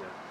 Yeah.